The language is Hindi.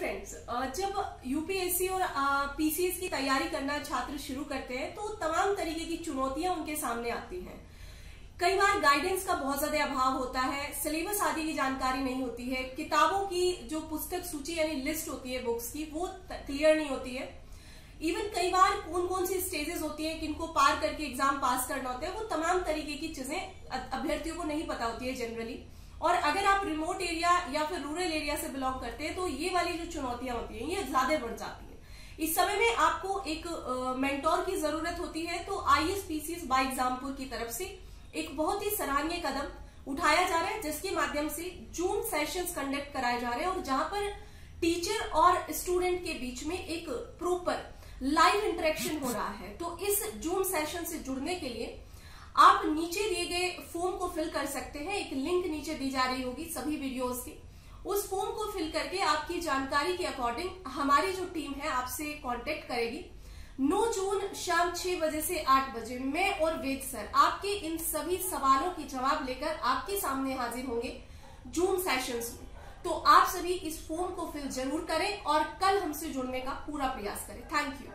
फ्रेंड्स जब यूपीएससी और पीसीएस की तैयारी करना छात्र शुरू करते हैं तो तमाम तरीके की चुनौतियाँ उनके सामने आती हैं। कई बार गाइडेंस का बहुत ज़्यादा अभाव होता है सिलेबस आदि की जानकारी नहीं होती है, किताबों की जो पुस्तक सूची यानी लिस्ट होती है बुक्स की, वो क्लियर नहीं होती है। इवन कई बार कौन कौन सी स्टेजेस होती है किनको पार करके एग्ज़ाम पास करना होता है, वो तमाम तरीके की चीज़ें अभ्यर्थियों को नहीं पता होती है जनरली और अगर आप रिमोट एरिया या फिर रूरल एरिया से बिलोंग करते हैं तो ये वाली जो चुनौतियाँ होती हैं, ये ज़्यादा बढ़ जाती है। इस समय में आपको एक मेंटोर की ज़रूरत होती है तो I S PCS by Exampur की तरफ़ से एक बहुत ही सराहनीय कदम उठाया जा रहा है, जिसके माध्यम से जून सेशंस कंडक्ट कराए जा रहे हैं, और जहाँ पर टीचर और स्टूडेंट के बीच में एक प्रॉपर लाइव इंटरेक्शन हो रहा है। तो इस जून सेशन से जुड़ने के लिए आप नीचे दिए गए फॉर्म को फिल कर सकते हैं, एक लिंक नीचे दी जा रही होगी सभी वीडियोस की। उस फॉर्म को फिल करके आपकी जानकारी के अकॉर्डिंग हमारी जो टीम है आपसे कांटेक्ट करेगी। 9 जून शाम 6 बजे से 8 बजे मैं और वेद सर आपके इन सभी सवालों के जवाब लेकर आपके सामने हाजिर होंगे जून सेशंस में। तो आप सभी इस फॉर्म को फिल ज़रूर करें और कल हमसे जुड़ने का पूरा प्रयास करें। Thank you